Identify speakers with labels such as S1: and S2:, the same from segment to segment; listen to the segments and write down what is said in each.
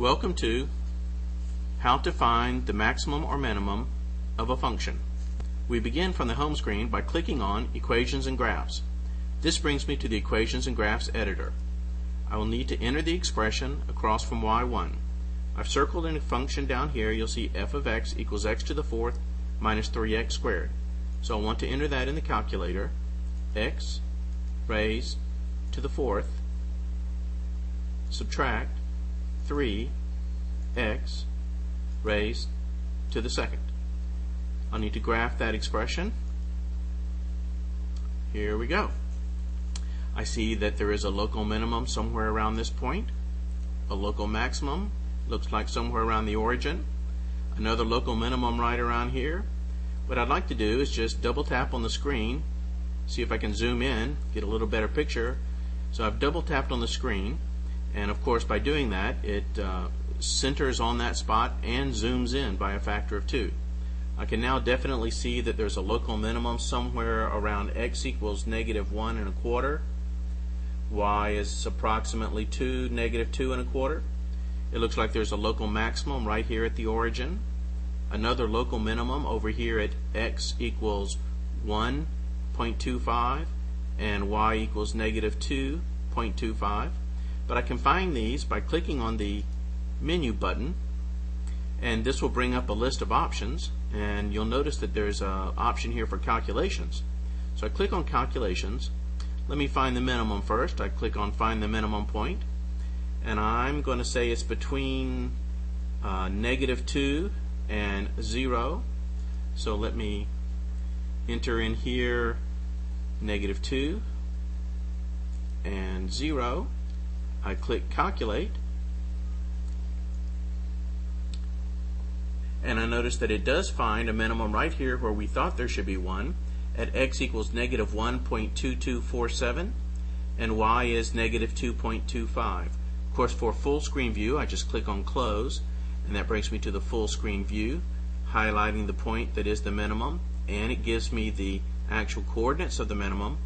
S1: Welcome to How to Find the Maximum or Minimum of a Function. We begin from the home screen by clicking on Equations and Graphs. This brings me to the Equations and Graphs editor. I will need to enter the expression across from y1. I've circled in a function down here. You'll see f of x equals x to the fourth minus 3x squared. So I want to enter that in the calculator. x raised to the fourth subtract 3x raised to the second. I'll need to graph that expression. Here we go. I see that there is a local minimum somewhere around this point. A local maximum looks like somewhere around the origin. Another local minimum right around here. What I'd like to do is just double tap on the screen, see if I can zoom in, get a little better picture. So I've double tapped on the screen, and of course by doing that, it uh, centers on that spot and zooms in by a factor of 2. I can now definitely see that there's a local minimum somewhere around x equals negative 1 and a quarter. y is approximately 2, negative 2 and a quarter. It looks like there's a local maximum right here at the origin. Another local minimum over here at x equals 1.25 and y equals negative 2.25. But I can find these by clicking on the menu button and this will bring up a list of options and you'll notice that there's an option here for calculations. So I click on calculations. Let me find the minimum first. I click on find the minimum point and I'm going to say it's between uh, negative 2 and 0 so let me enter in here negative 2 and 0 I click calculate and I notice that it does find a minimum right here where we thought there should be one at x equals negative 1.2247 and y is negative 2.25 of course, for full screen view, I just click on close, and that brings me to the full screen view, highlighting the point that is the minimum, and it gives me the actual coordinates of the minimum,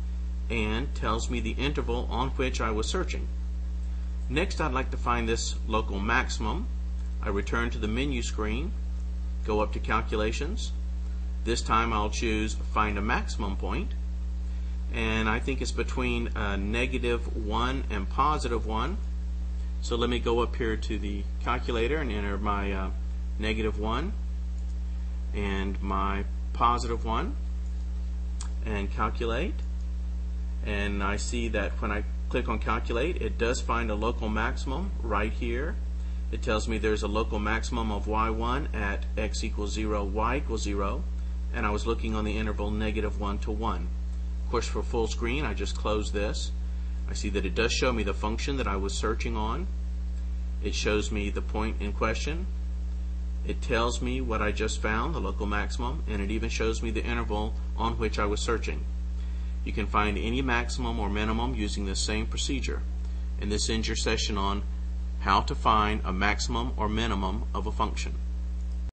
S1: and tells me the interval on which I was searching. Next, I'd like to find this local maximum. I return to the menu screen, go up to calculations. This time I'll choose find a maximum point, and I think it's between uh, negative 1 and positive 1. So let me go up here to the calculator and enter my uh, negative 1 and my positive 1 and calculate. And I see that when I click on calculate, it does find a local maximum right here. It tells me there's a local maximum of y1 at x equals 0, y equals 0, and I was looking on the interval negative 1 to 1. Of course, for full screen, I just close this I see that it does show me the function that I was searching on. It shows me the point in question. It tells me what I just found, the local maximum, and it even shows me the interval on which I was searching. You can find any maximum or minimum using this same procedure. And this ends your session on how to find a maximum or minimum of a function.